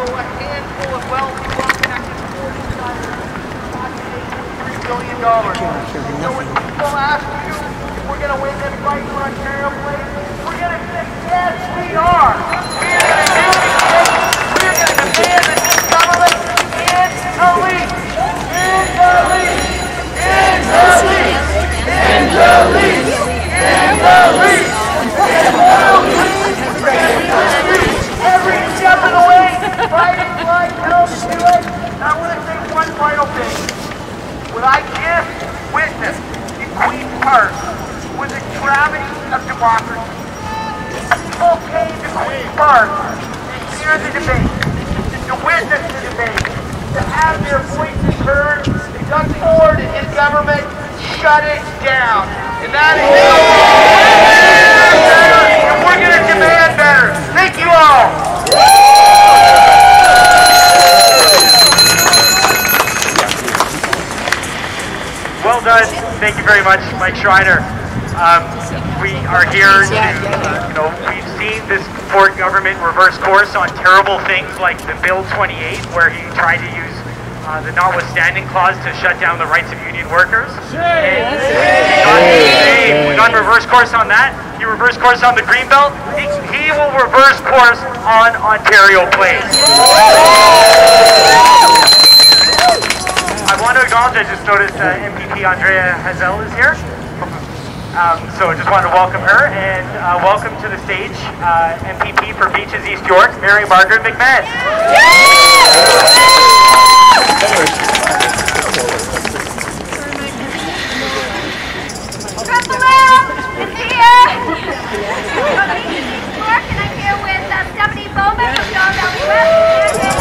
So uh, a handful of wealthy, well-connected sports insiders $3 billion. So when people ask you if we're going to win this fight for Ontario Place, we're going to say, yes, we are. We're going to do it. We're going to demand that this government is elite. Is elite. Is elite. Is elite. Is elite. Every step of the way, fighting like hell to it. I want to say one final thing. What I just witnessed in Queen's Park was a travesty of democracy. People came to Queen's Park to hear the debate, to witness the debate, to have their voices heard, and Doug Ford and his government shut it down. And that is and we're going to demand better. Thank you all. Well done. Thank you very much, Mike Schreiner. Um, we are here to, uh, you know, we've seen this Ford government reverse course on terrible things like the Bill 28, where he tried to use uh, the notwithstanding clause to shut down the rights of union workers. And He's on, reverse course on that. He reverse course on the Greenbelt. He, he will reverse course on Ontario Place. I just noticed uh, MPP Andrea Hazell is here. Um, so I just wanted to welcome her and uh, welcome to the stage uh, MPP for Beaches East York, Mary Margaret McMahon. I'm here with uh, Bowman from Valley West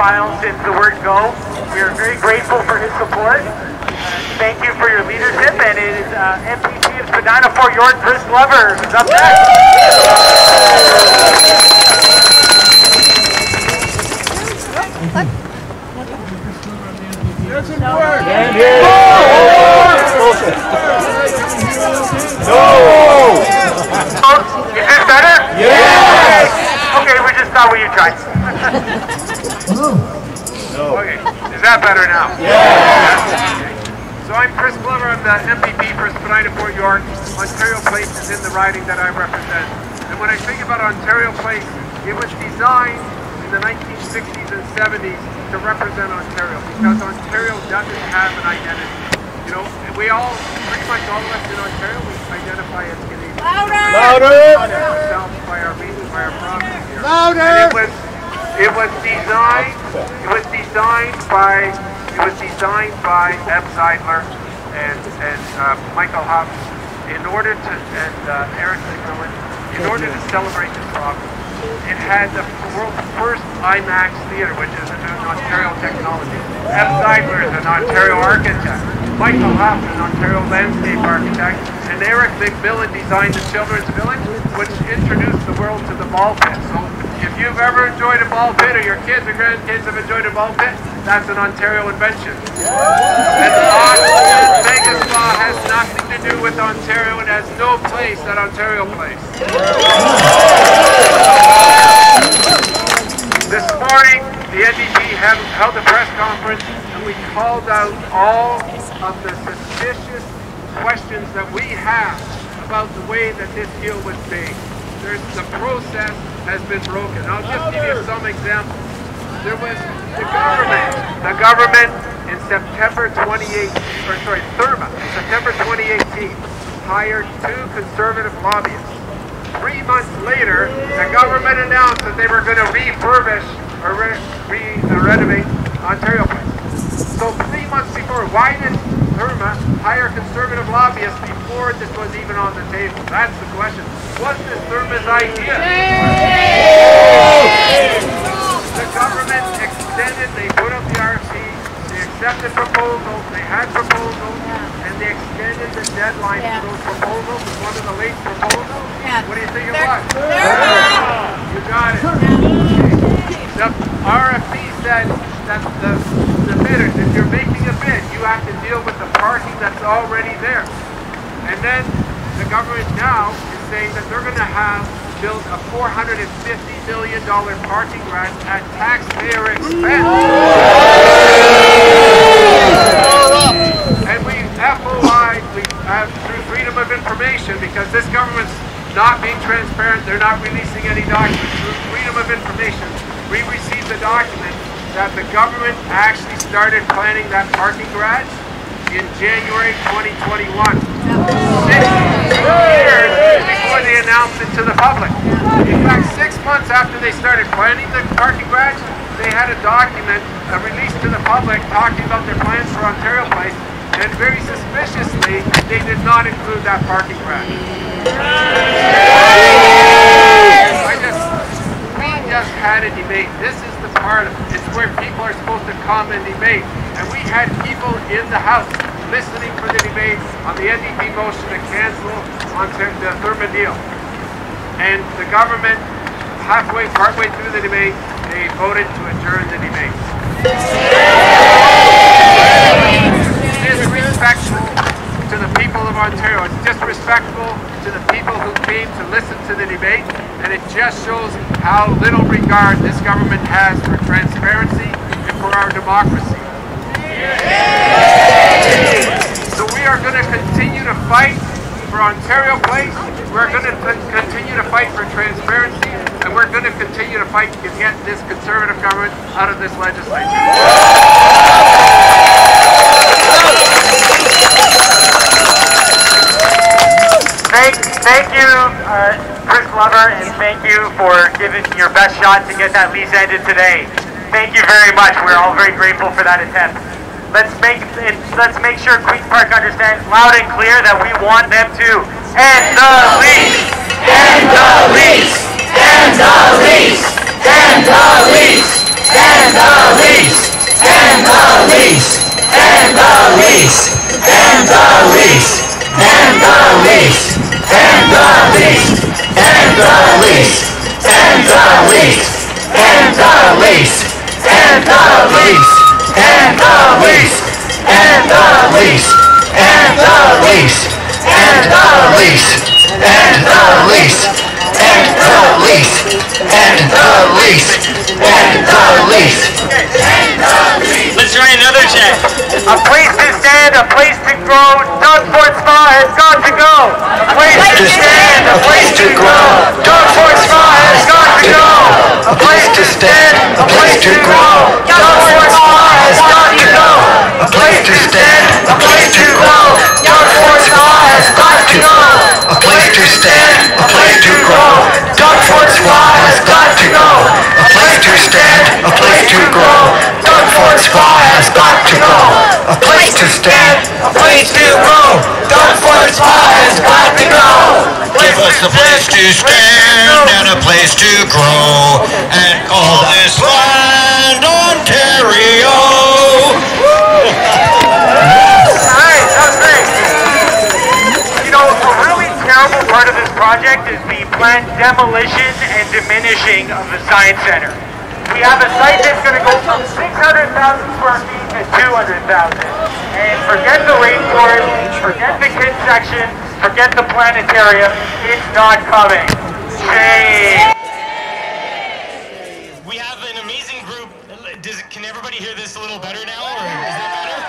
file since the word go. We are very grateful for his support. Thank you for your leadership, and it is uh, MPP of Spadina Fort York, Chris Glover, who's up next. Oh, is this better? Yes! Okay, we just thought we would try. Is that better now? Yeah. So I'm Chris Glover, I'm the MPP for Spadina Fort York. Ontario Place is in the riding that I represent. And when I think about Ontario Place, it was designed in the 1960s and 70s to represent Ontario because Ontario doesn't have an identity. You know, we all, pretty much all of us in Ontario, we identify as Canadian. Louder! Louder! By our region, by our province here. Louder! And it was, it was designed, it was designed by it was designed by Eb Zeidler and, and uh, Michael Hough in order to, and uh, Eric McMillan, in order to celebrate this province. It had the world's first IMAX theater, which is an Ontario technology. Eb Zeidler is an Ontario architect. Michael Hough, an Ontario landscape architect. And Eric McMillan designed the Children's Village, which introduced the world to the ball pit. So if you've ever enjoyed a ball pit or your kids or grandkids have enjoyed a ball pit, that's an Ontario invention. And law, Vegas law has nothing to do with Ontario and has no place at Ontario Place. This morning, the NDP held a press conference and we called out all of the suspicious questions that we have about the way that this deal was made. There's, the process has been broken. I'll just give you some examples. There was the government. The government in September 2018, or sorry, Therme, in September 2018, hired two conservative lobbyists. Three months later, the government announced that they were going to refurbish or re, re uh, renovate Ontario Place. So three months before, why did Therme hire conservative lobbyists before this was even on the table? That's the question. Was this Therme's idea? The government extended, they put up the RFP, they accepted proposals, they had proposals, and they extended the deadline Yeah. for those proposals. It's one of the late proposals. Yeah. What do you think it They're- was? they're- You got it. The RFP said that the, the bidders, if you're making a bid, you have to deal with the parking that's already there. And then the government now is saying that they're going to have build a $450 million parking garage at taxpayer expense. And we FOI, we have through freedom of information, because this government's not being transparent, they're not releasing any documents. Through freedom of information, we received a document that the government actually started planning that parking garage in January 2021. Six years before they announced it to the public. In fact, six months after they started planning the parking garage, they had a document uh, released to the public talking about their plans for Ontario Place, and very suspiciously, they did not include that parking garage. I just, we just had a debate. This is the part of it. It's where people are supposed to come and debate. And we had people in the House listening for the debate on the NDP motion to cancel on the Therme deal. And the government, halfway, partway through the debate, they voted to adjourn the debate. It's Disrespectful to the people of Ontario. It's disrespectful to the people who came to listen to the debate, and it just shows how little regard this government has for transparency and for our democracy. So we are going to continue to fight for Ontario Place. We're going to continue to fight for transparency, and we're going to continue to fight to get this conservative government out of this legislature. Thank, thank you, uh, Chris Glover, and thank you for giving your best shot to get that lease ended today. Thank you very much. We're all very grateful for that attempt. Let's make it, let's make sure Queen Park understands loud and clear that we want them to end the lease. End the lease. End the lease. End the lease. End the lease. End the lease. End the lease. End the lease. End the lease. End the lease. End the lease. End the lease. End the lease. End the lease. The lease. End the lease. End the lease. End the lease. End the lease. End the lease. End the lease. End the lease. End the lease. Let's try stand, a place to grow. Ford Spa has got to go. A place to stand, a place to grow. Ford Spa has got to go. A place to stand, a place to grow. Ford Spa has got to go. A place to stand, a place to grow. Doug Ford Spa has got to go. A place to stand, a place to grow. Doug Ford Spa has got to go. A place to stand, a place to grow. Doug Ford Spa has got to go. A place to stand, a place to grow. Doug Ford Spa has got to go. Give us a place to stand and a place to grow and call this land Ontario. Alright, that was great. You know, a really terrible part of this project is the planned demolition and diminishing of the Science Center. We have a site that's going to go from 600,000 square feet to 200,000. And forget the rainforest, forget the kids section, forget the planetarium, it's not coming. Shame. We have an amazing group. Does can everybody hear this a little better now, or is that better?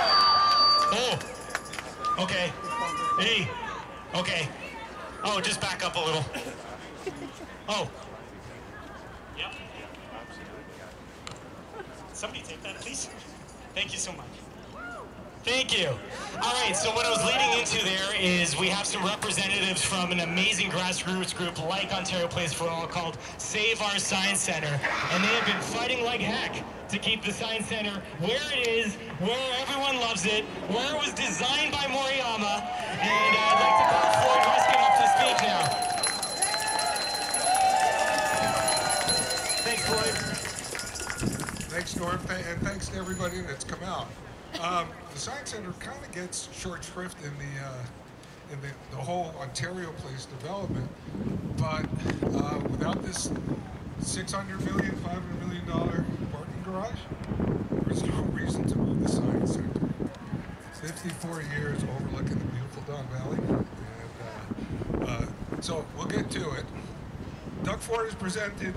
Oh, okay. Hey, okay. Oh, just back up a little. Oh. Yep. Somebody take that, please. Thank you so much. Thank you. All right, so what I was leading into there is we have some representatives from an amazing grassroots group like Ontario Place for All called Save Our Science Center, and they have been fighting like heck to keep the Science Center where it is, where everyone loves it, where it was designed by Moriyama, and uh, I'd like to call Floyd Ruskin up to speak now. Thanks, Floyd. Thanks, Norm, and thanks to everybody that's come out. Um, the Science Center kind of gets short shrift in the uh, in the, the whole Ontario Place development, but uh, without this 600 million, 500 million dollar parking garage, there's no reason to move the Science Center. 54 years overlooking the beautiful Don Valley, and uh, so we'll get to it. Doug Ford has presented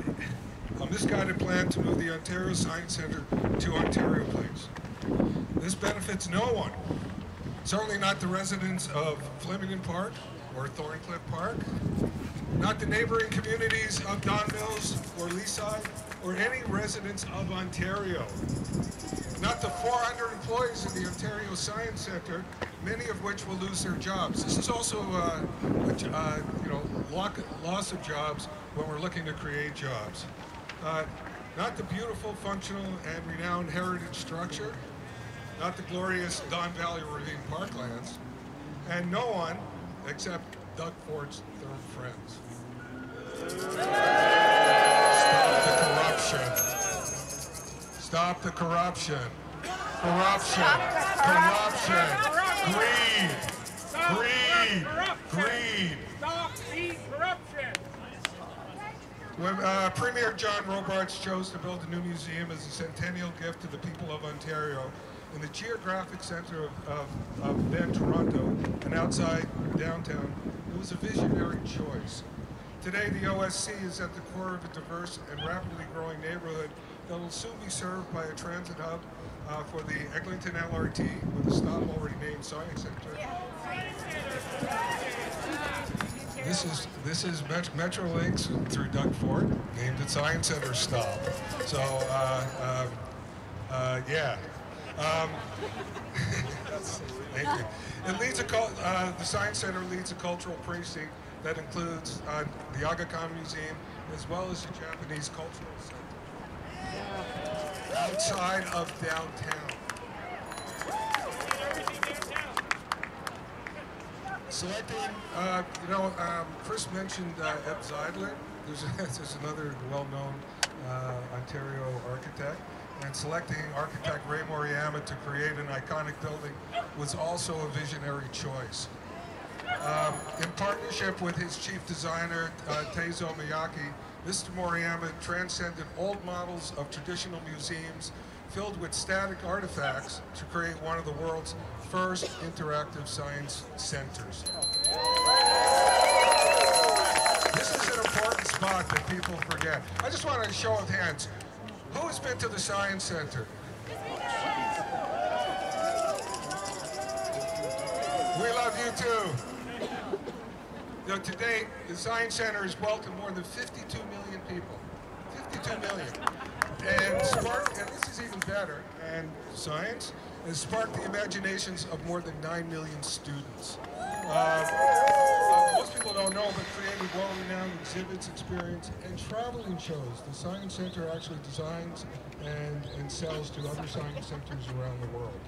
a misguided plan to move the Ontario Science Centre to Ontario Place. This benefits no one. Certainly not the residents of Flemington Park or Thorncliffe Park, not the neighboring communities of Don Mills or Leaside, or any residents of Ontario. Not the 400 employees of the Ontario Science Centre, many of which will lose their jobs. This is also, uh, uh, you know, loss of jobs when we're looking to create jobs. Uh, not the beautiful, functional, and renowned heritage structure, not the glorious Don Valley Ravine Parklands, and no one except Doug Ford's third friends. Stop the corruption. Stop the corruption. Corruption. Corruption. Greed. Greed. Greed. Stop the corruption! When uh, Premier John Robarts chose to build a new museum as a centennial gift to the people of Ontario in the geographic center of, of, of then Toronto and outside downtown, it was a visionary choice. Today, the OSC is at the core of a diverse and rapidly growing neighborhood that will soon be served by a transit hub uh, for the Eglinton LRT with a stop already named Science Center. This is this is Met- Metrolinx through Doug Ford, named it Science Center stop. So uh, um, uh, yeah. Um, thank you. It leads a uh, the Science Center leads a cultural precinct that includes uh, the Aga Khan Museum as well as the Japanese Cultural Center outside of downtown. Selecting, uh, you know, um, Chris mentioned uh, Eb Zeidler. There's, there's another well-known uh, Ontario architect. And selecting architect Ray Moriyama to create an iconic building was also a visionary choice. Um, in partnership with his chief designer, uh, Teizo Miyake, Mr. Moriyama transcended old models of traditional museums filled with static artifacts to create one of the world's first interactive science centers. This is an important spot that people forget. I just want a show of hands. Who has been to the Science Center? We love you too. You know, today, the Science Center has welcomed more than 52 million people. 52 million. And sparked, and this is even better, and science has sparked the imaginations of more than 9 million students. Uh, most people don't know, but created well-renowned exhibits, experience, and traveling shows. The Science Center actually designs and, and sells to other science centers around the world.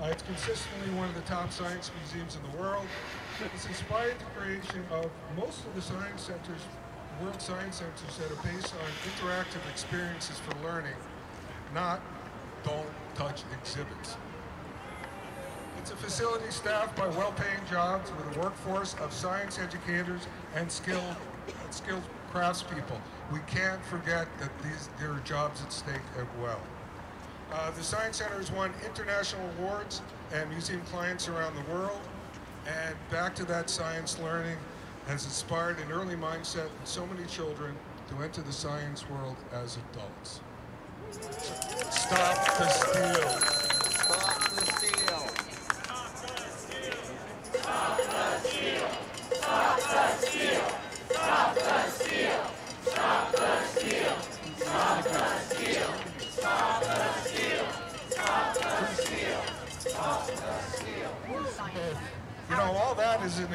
Uh, it's consistently one of the top science museums in the world. It's inspired the creation of most of the science centers, world science centers that are based on interactive experiences for learning, not don't touch exhibits. It's a facility staffed by well-paying jobs with a workforce of science educators and skilled, skilled craftspeople. We can't forget that these there are jobs at stake as well. Uh, the Science Center has won international awards and museum clients around the world. And back to that science learning has inspired an early mindset in so many children to enter the science world as adults. Stop the steal.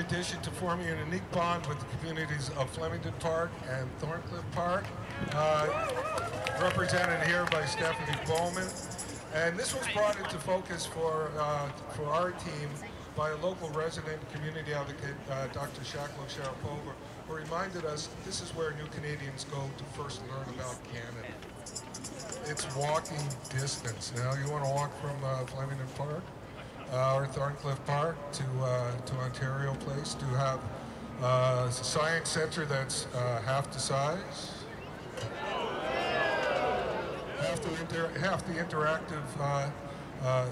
Addition to forming a unique bond with the communities of Flemington Park and Thorncliffe Park, uh, represented here by Stephanie Bowman. And this was brought into focus for, uh, for our team by a local resident community advocate, uh, Dr. Shaklo Sharapova, who reminded us this is where new Canadians go to first learn about Canada. It's walking distance. Now, you want to walk from uh, Flemington Park uh, Thorncliffe Park to uh, to Ontario Place to have uh, a science center that's uh, half the size, half the inter- half the interactive uh,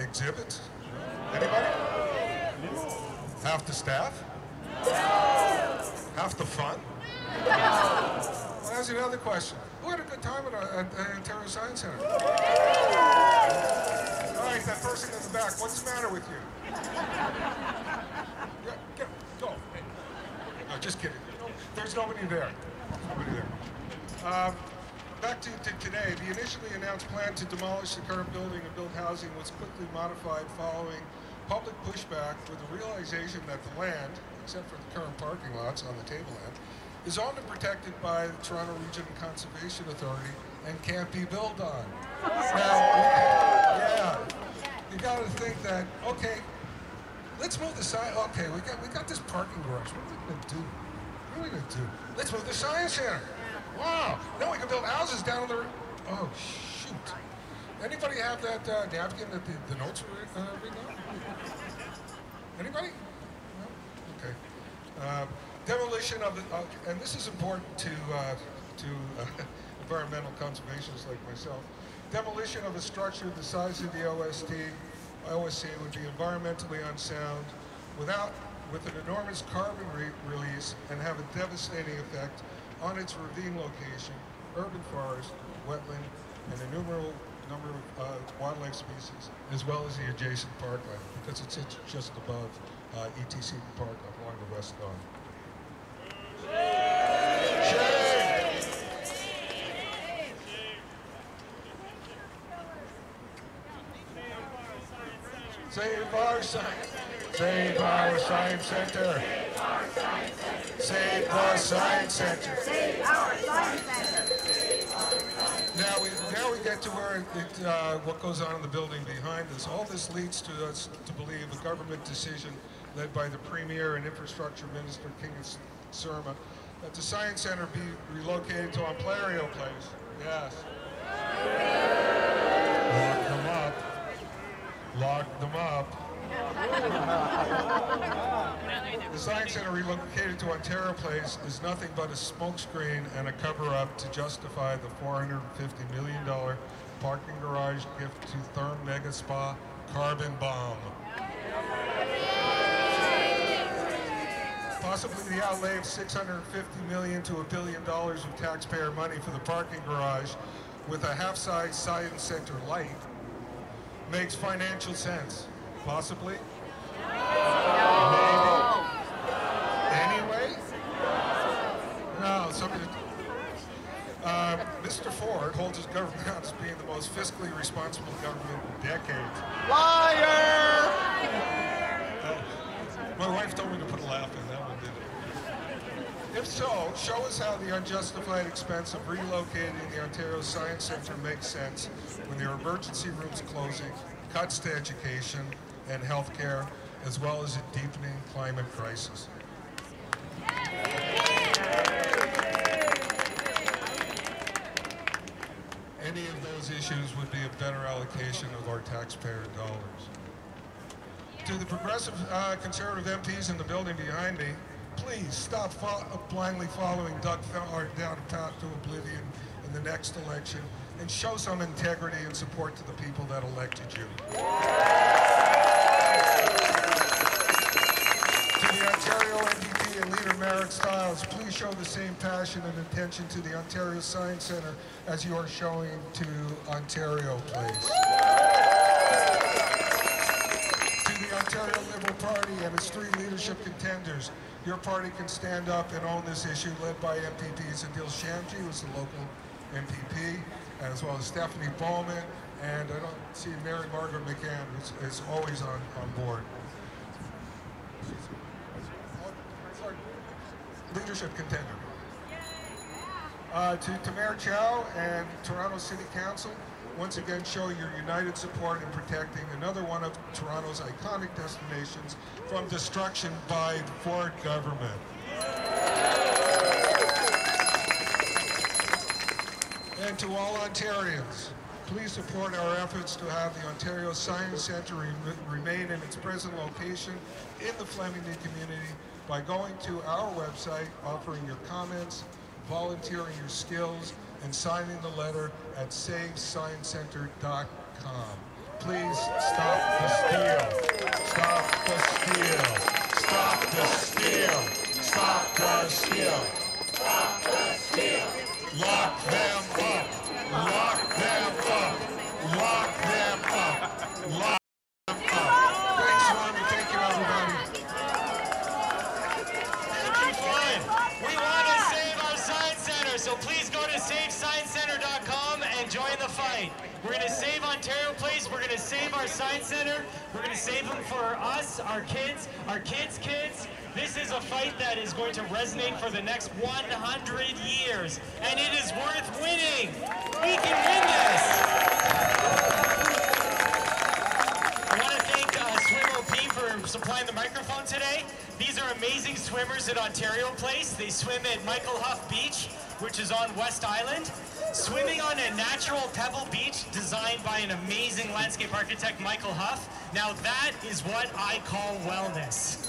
exhibits. Anybody? Half the staff? Half the fun? Well, that's another question. Who had a good time at, at, at Ontario Science Center? Right, that person in the back, what's the matter with you? Yeah, get, go. No, just kidding. There's nobody there. Nobody there. Um, back to, to today, the initially announced plan to demolish the current building and build housing was quickly modified following public pushback with the realization that the land, except for the current parking lots on the tableland, is owned and protected by the Toronto Region Conservation Authority and can't be built on. Now, yeah, you got to think that okay, let's move the sign. Okay, we got we got this parking garage. What are we gonna do? What are we gonna do? Let's move the science center. Wow! Now we can build houses down the. Oh shoot! Anybody have that uh, napkin that the, the notes were uh, written on? Anybody? No? Okay. Uh, demolition of the, uh, and this is important to uh, to uh, environmental conservationists like myself. Demolition of a structure the size of the OST, OSC would be environmentally unsound, without with an enormous carbon re- release, and have a devastating effect on its ravine location, urban forest, wetland, and innumerable number of uh, wildlife species, as well as the adjacent parkland, because it sits just above uh, E.T. Seton Park along the west lawn. Save our science. Center! Save our science center. Save the science center. Now we now we get to where it, uh, what goes on in the building behind us. All this leads to us to believe a government decision led by the Premier and Infrastructure Minister Kinga Surma that the Science Center be relocated to Ontario Place. Yes. Lock them up. Lock them up. The Science Center relocated to Ontario Place is nothing but a smokescreen and a cover-up to justify the $450 million parking garage gift to Therme Mega Spa Carbon Bomb. Possibly the outlay of 650 million to a billion dollars of taxpayer money for the parking garage with a half-size science center light makes financial sense. Possibly? Maybe. Anyway? No, somebody. Uh, Mr. Ford holds his government out as being the most fiscally responsible government in decades. Liar! My wife told me to put a laugh in that one, didn't it? If so, show us how the unjustified expense of relocating the Ontario Science Centre makes sense when there are emergency rooms closing, cuts to education and healthcare, as well as a deepening climate crisis. Any of those issues would be a better allocation of our taxpayer dollars. To the progressive uh, conservative MPs in the building behind me, please stop fo- blindly following Doug Fellhart down a path to oblivion in the next election and show some integrity and support to the people that elected you. To the Ontario NDP and leader Marit Stiles, please show the same passion and attention to the Ontario Science Centre as you are showing to Ontario Place. Leadership contenders, your party can stand up and own this issue led by MPPs Adil Shamji, who's the local MPP, as well as Stephanie Bowman, and I don't see Mary Margaret McCann, who's is always on, on board. Leadership contender. Uh, to, to Mayor Chow and Toronto City Council, once again show your united support in protecting another one of Toronto's iconic destinations from destruction by the Ford government. And to all Ontarians, please support our efforts to have the Ontario Science Centre re- remain in its present location in the Flemington community by going to our website, offering your comments, volunteering your skills, and signing the letter at SaveScienceCenter.com. Please stop the steal. Stop the steal. Stop the steal. Stop the steal. Stop the steal. Lock them our science center. We're going to save them for us, our kids, our kids' kids. This is a fight that is going to resonate for the next 100 years, and it is worth winning. We can win this. I want to thank uh, Swim OP for supplying the microphone today. These are amazing swimmers at Ontario Place. They swim at Michael Hough Beach, which is on West Island. Swimming on a natural pebble beach designed by an amazing landscape architect, Michael Huff. Now that is what I call wellness.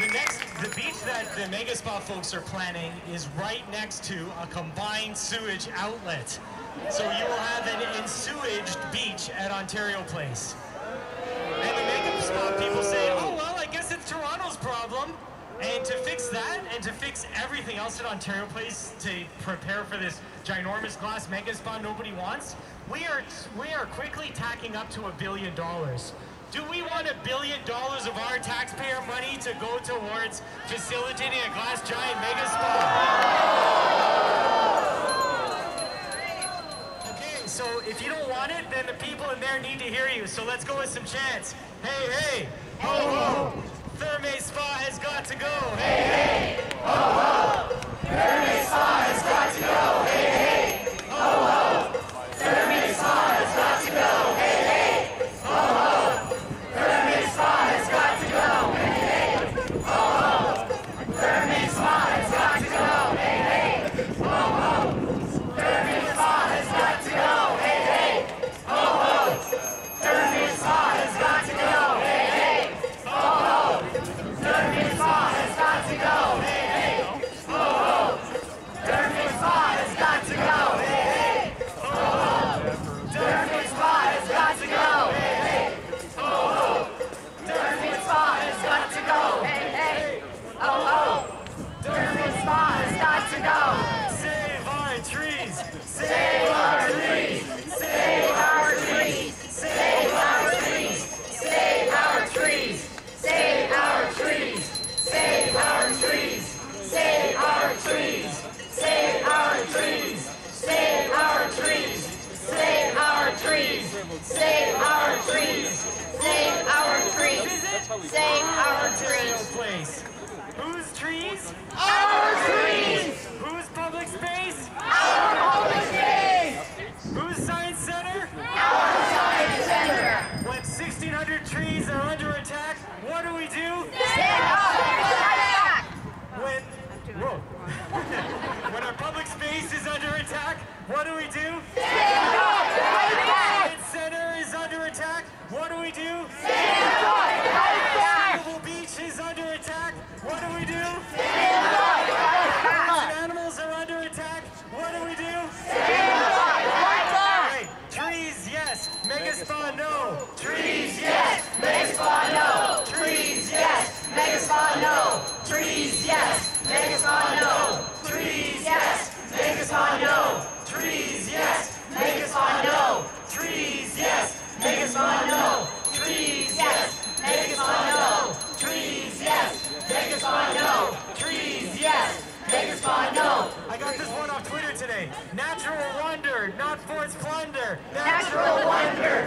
The next, the beach that the Mega Spa folks are planning is right next to a combined sewage outlet. So you will have an ensewaged beach at Ontario Place. And the Mega Spa people say, oh, well, I guess it's Toronto's problem. And to fix that and to fix everything else at Ontario Place to prepare for this ginormous glass mega spa nobody wants, we are we are quickly tacking up to a billion dollars. Do we want a billion dollars of our taxpayer money to go towards facilitating a glass giant mega spa? Okay, so if you don't want it, then the people in there need to hear you. So let's go with some chants. Hey, hey, ho, ho. Therme Spa has got to go. Hey, hey, oh, oh. ho, ho. Therme Spa has got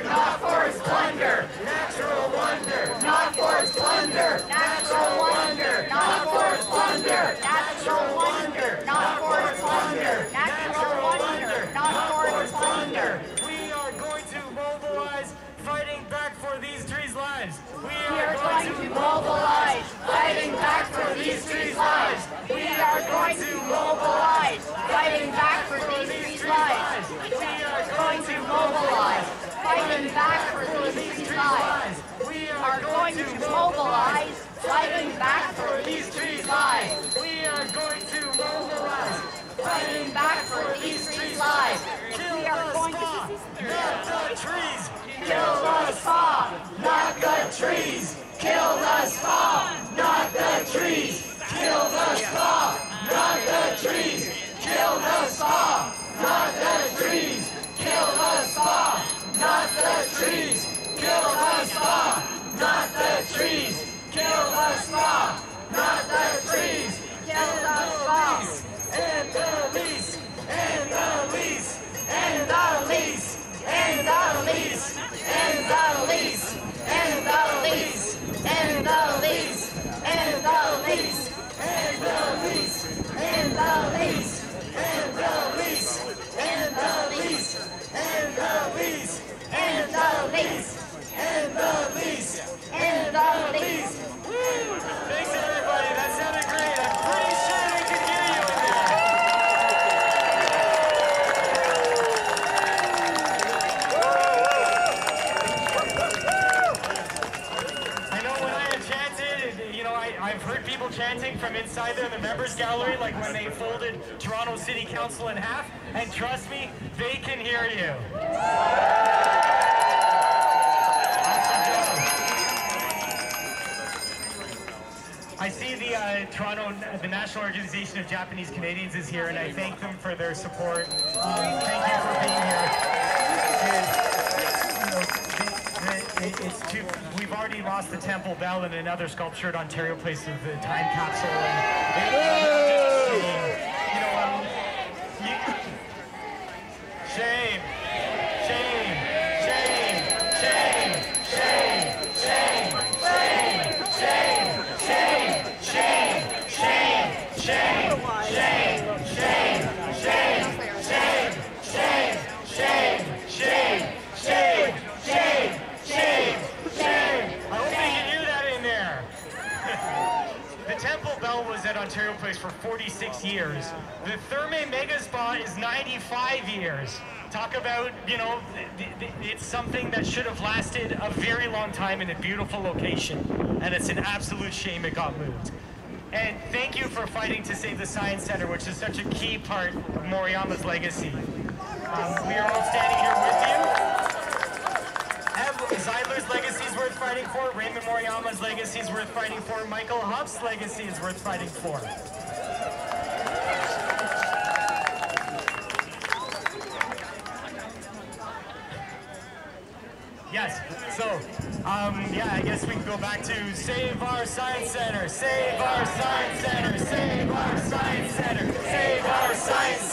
not forced plunder! Natural wonder. Not forced plunder! Natural wonder! Not forced plunder! Natural wonder! Not forced plunder! Natural wonder! Not forced plunder! We are going to mobilize, fighting back for these trees' lives. We are going to mobilize, fighting back for these trees' lives. We are going to mobilize, fighting back for these trees' lives. We are going to mobilize, fighting back for these trees' lives. We are going to mobilize, fighting back for these trees' lives. We are going to mobilize, Fighting back for these trees' lives. kill the spa, not the trees. kill the spa, not the trees. Kill the spa, not the trees. Kill the spa, not the trees. Kill the spa, not the trees. Trees. Kill the ah, spa, not the trees. Kill the ah, spa, not the trees. Kill the ah, spa. And the lease, and the lease, and the lease, and the lease, and the lease, and the lease, and the lease, and the lease, and the lease, gallery, like when they folded Toronto City Council in half, and trust me, they can hear you. I see the uh, Toronto, the National Organization of Japanese Canadians is here, and I thank them for their support. Um, thank you for being here. We've already lost the Temple Bell and another sculpture at Ontario Place of the time capsule. Uh, Was at Ontario Place for 46 years. The Therme Mega Spa is 95 years. Talk about, you know, it's something that should have lasted a very long time in a beautiful location. And it's an absolute shame it got moved. And thank you for fighting to save the Science Center, which is such a key part of Moriyama's legacy. Um, we are all standing here with Zeidler's legacy is worth fighting for. Raymond Moriyama's legacy is worth fighting for. Michael Hough's legacy is worth fighting for. Yes. So, um, yeah, I guess we can go back to Save Our Science Center. Save our Science Center. Save our Science Center. Save our Science Center.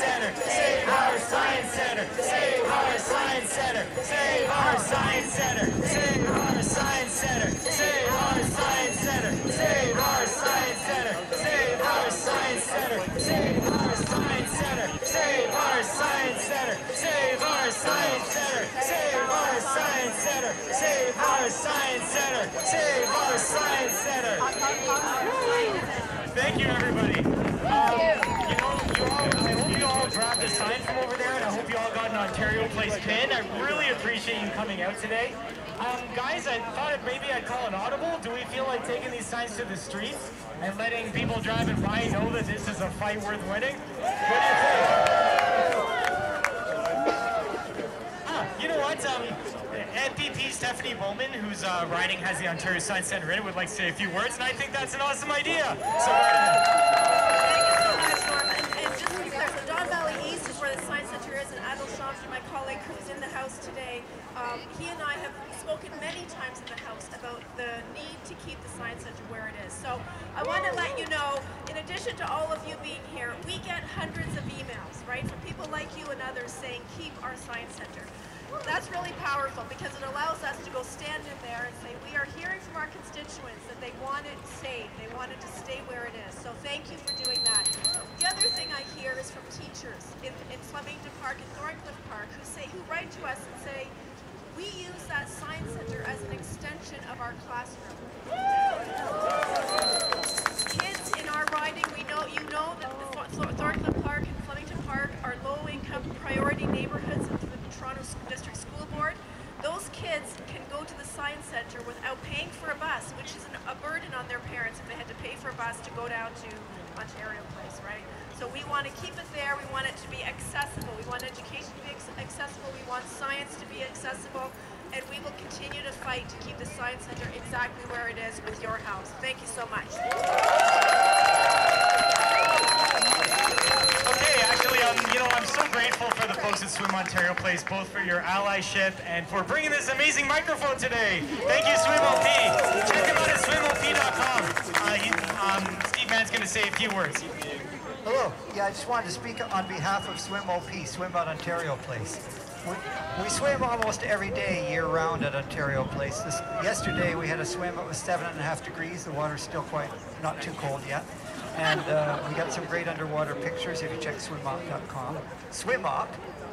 Save our science center. Save our science center. Save our science center. Save our science center. Save our science center. Save our science center. Save our science center. Save our science center. Save our science center. Save our science center. Save our science center. Thank you, everybody. Um, you know, you all, you all grabbed a sign from over there. Ontario Place pin. I really appreciate you coming out today. Um, guys, I thought maybe I'd call an audible. Do we feel like taking these signs to the streets and letting people driving by know that this is a fight worth winning? What do you think? Ah, you know what? Um, MPP Stephanie Bowman, who's uh, riding has the Ontario Science Centre in it, would like to say a few words, and I think that's an awesome idea. So, Thank you so much, Norm. And, and just to be clear, so Don Valley East is where the Science Center is, and Adil Shamji, my colleague who's in the house today, um, he and I have spoken many times in the house about the need to keep the Science Center where it is. So I want to let you know, in addition to all of you being here, we get hundreds of emails, right, from people like you and others saying, keep our Science Center. That's really powerful because it allows us to go stand in there and say, we are hearing from our constituents that they want it saved, they want it to stay where it is. So thank you for doing that. The other thing I hear is from teachers in, in Flemington Park and Thorncliffe Park who say, who write to us and say, we use that science center as an extension of our classroom. Kids in our riding, we know, you know that Thorncliffe Park and Flemington Park are low-income priority neighborhoods of the Toronto S- District School Board. Those kids can go to the science center without paying for a bus, which is an, a burden on their parents if they had to pay for a bus to go down to Ontario Place, right? So we want to keep it there. We want it to be accessible. We want education to be accessible. We want science to be accessible. And we will continue to fight to keep the Science Center exactly where it is with your house. Thank you so much. Grateful for the folks at Swim Ontario Place, both for your allyship and for bringing this amazing microphone today. Thank you, Swim OP. Check them out at swimop.com. Uh, um, Steve Mann's going to say a few words. Hello. Yeah, I just wanted to speak on behalf of Swim OP, Swim at Ontario Place. We, we swim almost every day year round at Ontario Place. This, yesterday we had a swim. It was seven and a half degrees. The water's still quite not too cold yet. And uh, we got some great underwater pictures if you check swimop.com. Swimop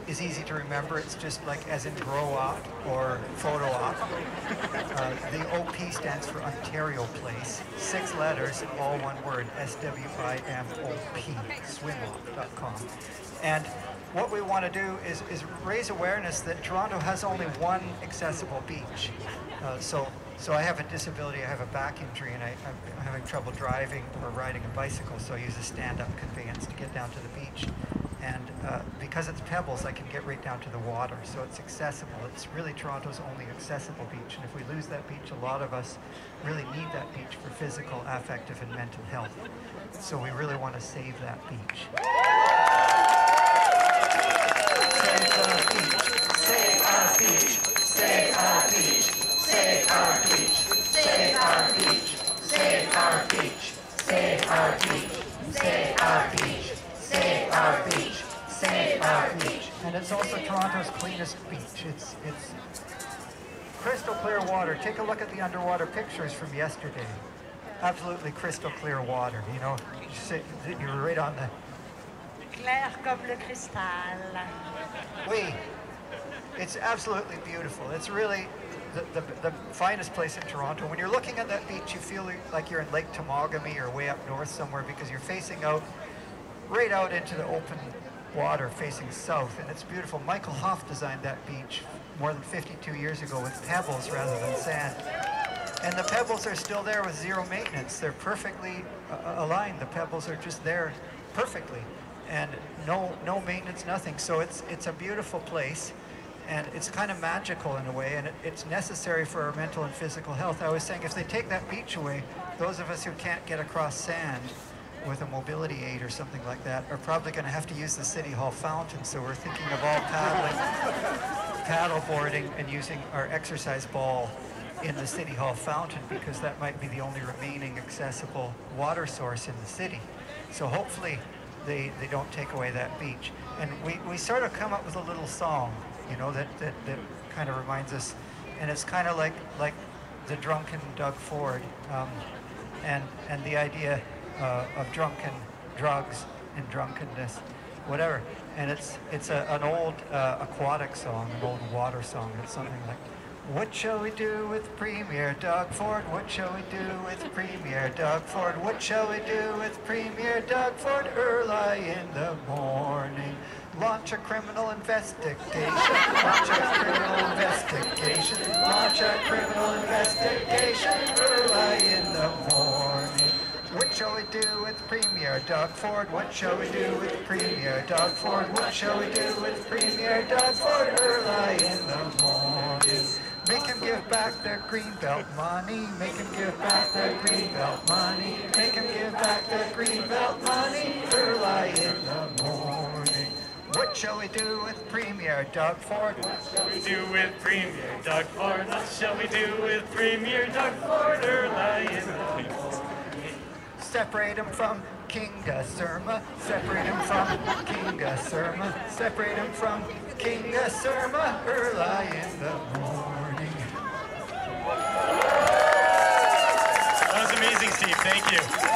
is easy to remember. It's just like as in grow op or photo op. Uh, the OP stands for Ontario Place. Six letters, all one word, S-W-I-M-O-P, swimop.com. And what we want to do is, is raise awareness that Toronto has only one accessible beach. Uh, so, so I have a disability, I have a back injury, and I, I'm having trouble driving or riding a bicycle, so I use a stand-up conveyance to get down to the beach. And uh, because it's pebbles, I can get right down to the water, so it's accessible. It's really Toronto's only accessible beach, and if we lose that beach, a lot of us really need that beach for physical, affective, and mental health. So we really want to save that beach. Save Toronto's cleanest beach. It's it's crystal clear water. Take a look at the underwater pictures from yesterday. Absolutely crystal clear water. You know, you sit, you're right on the Clair comme le cristal. We. It's absolutely beautiful. It's really the, the, the finest place in Toronto. When you're looking at that beach, you feel like you're in Lake Temagami or way up north somewhere because you're facing out, right out into the open water facing south, and it's beautiful. Michael Hough designed that beach more than 52 years ago with pebbles rather than sand. And the pebbles are still there with zero maintenance. They're perfectly uh, aligned. The pebbles are just there perfectly and no no maintenance, nothing. So it's it's a beautiful place, and it's kind of magical in a way, and it, it's necessary for our mental and physical health. I was saying if they take that beach away, those of us who can't get across sand with a mobility aid or something like that are probably going to have to use the city hall fountain. So we're thinking of all paddling, paddle boarding, and using our exercise ball in the city hall fountain because that might be the only remaining accessible water source in the city. So hopefully they, they don't take away that beach. And we, we sort of come up with a little song, you know, that, that, that kind of reminds us, and it's kind of like, like the drunken Doug Ford, um, and, and the idea uh, of drunken drugs and drunkenness, whatever. And it's, it's a, an old uh, aquatic song, an old water song. It's something like, What shall we do with Premier Doug Ford? What shall we do with Premier Doug Ford? What shall we do with Premier Doug Ford early in the morning? Launch a criminal investigation. Launch a criminal investigation. Launch a criminal investigation early in the morning. What shall we do with Premier Doug Ford? What shall we do with Premier Doug Ford? What shall we do with Premier Doug Ford early in the morning? Make him give back their greenbelt money. Make him give back their greenbelt money. Make him give back their greenbelt money early in the morning. What shall we do with Premier Doug Ford? What shall we do with Premier Doug Ford? What shall we do with Premier Doug Ford early in the morning? Separate him from Kinga Surma. Separate him from Kinga Surma. Separate him from Kinga Surma early in the morning. That was amazing, Steve. Thank you.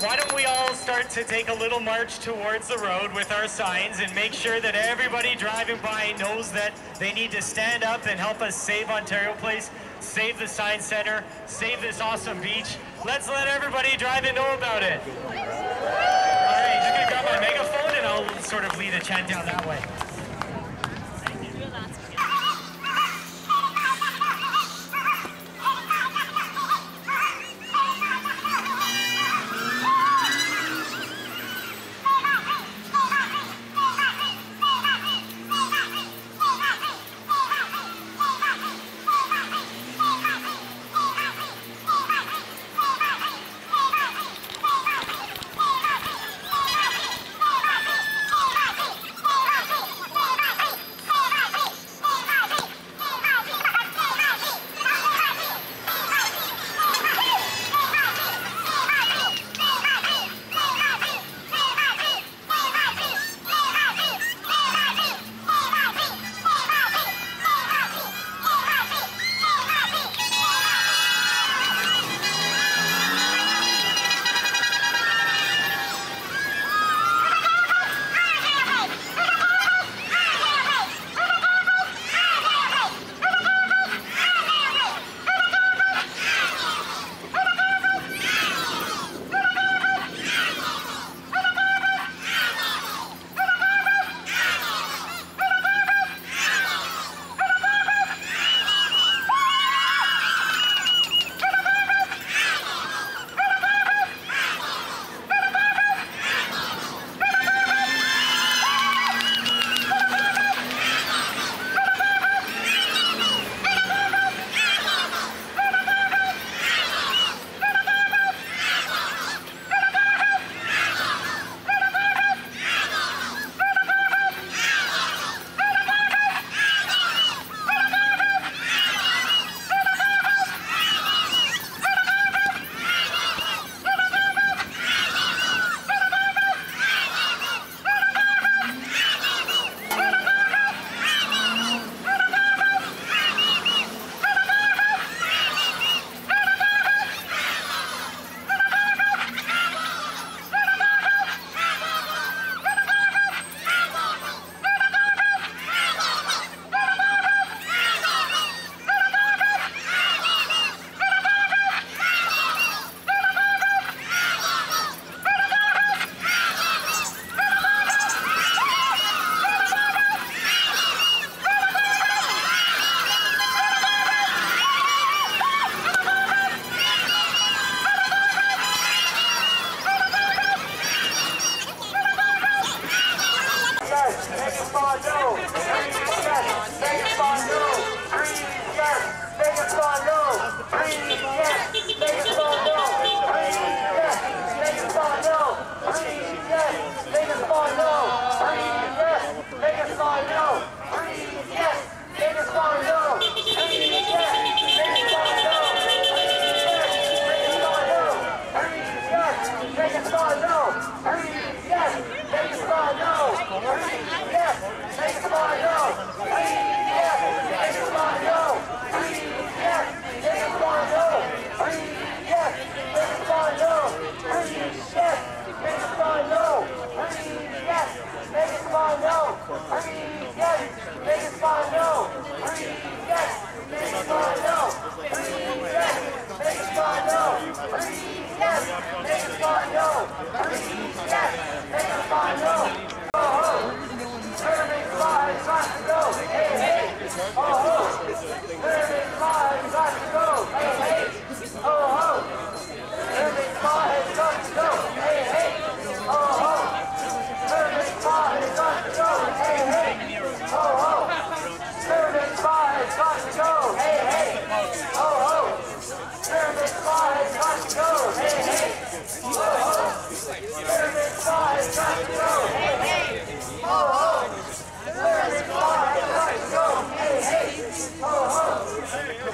Why don't we all start to take a little march towards the road with our signs and make sure that everybody driving by knows that they need to stand up and help us save Ontario Place save the Science Center, save this awesome beach. Let's let everybody drive and know about it. All right, just grab my megaphone and I'll sort of lead a chant down that way.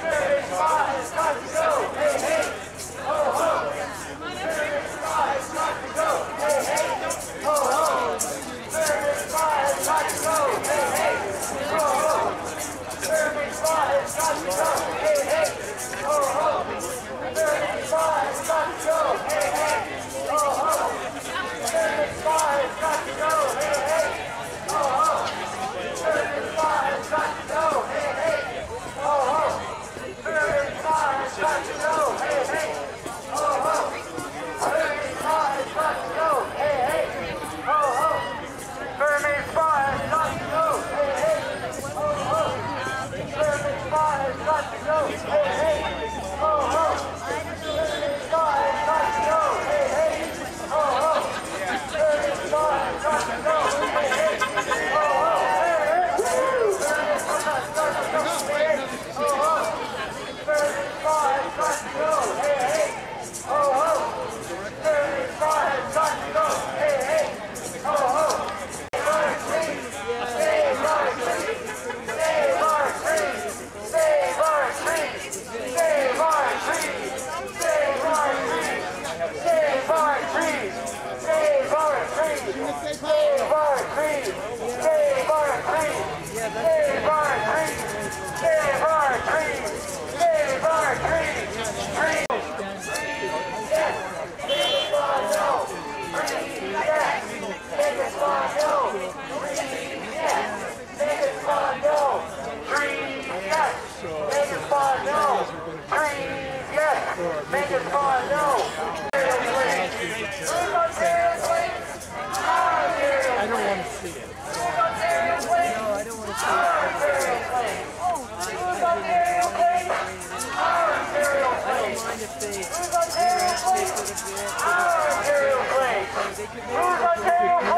Hey, hey, oh, ho, 35, got to go, hey, hey. mind if they rearrange. Who's on tail?